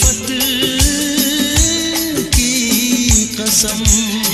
उल्फत की कसम।